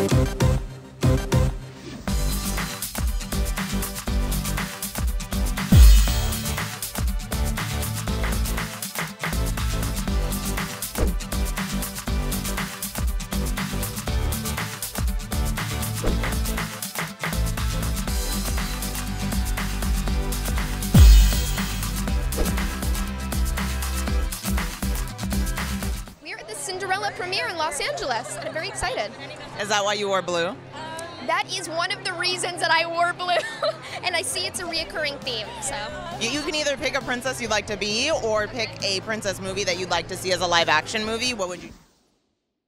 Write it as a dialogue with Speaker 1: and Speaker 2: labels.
Speaker 1: We're Cinderella premiere in Los Angeles, and I'm very excited.
Speaker 2: Is that why you wore blue?
Speaker 1: That is one of the reasons that I wore blue, and I see it's a reoccurring theme. So
Speaker 2: You, you can either pick a princess you'd like to be or pick a princess movie that you'd like to see as a live action movie. What would you?